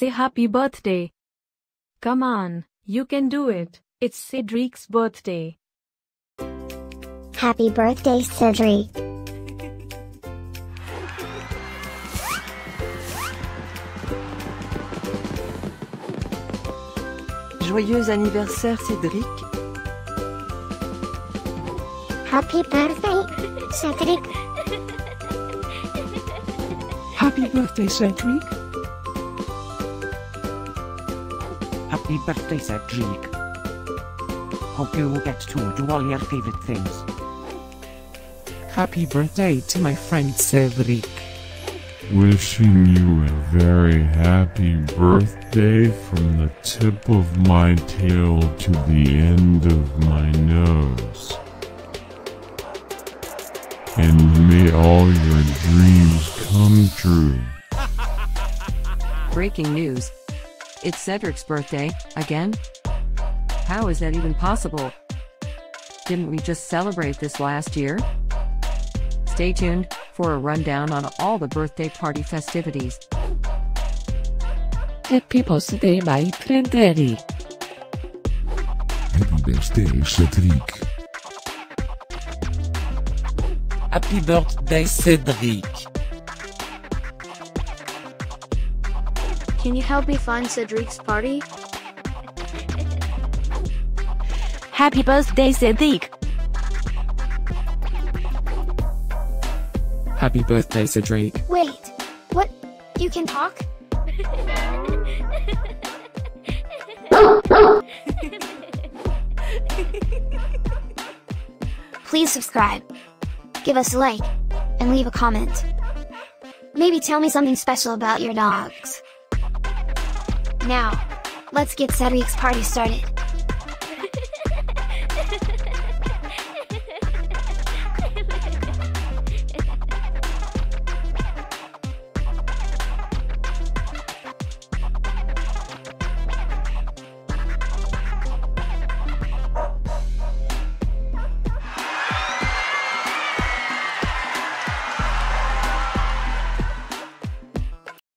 say happy birthday. Come on, you can do it. It's Cedric's birthday. Happy birthday, Cedric. Joyeux anniversaire Cédric. Happy birthday, Cedric. Happy birthday, Cedric. Happy birthday, Cedric. Hope you will get to do all your favorite things. Happy birthday to my friend Cedric. Wishing you a very happy birthday from the tip of my tail to the end of my nose. And may all your dreams come true. Breaking news. It's Cedric's birthday, again? How is that even possible? Didn't we just celebrate this last year? Stay tuned for a rundown on all the birthday party festivities. Happy birthday, my friend Cedric. Happy birthday, Cedric. Happy birthday, Cedric. Can you help me find Cedric's party? Happy birthday, Cedric. Happy birthday, Cedric. Wait, what? You can talk? Please subscribe, give us a like, and leave a comment. Maybe tell me something special about your dogs. Now, let's get Cedric's party started.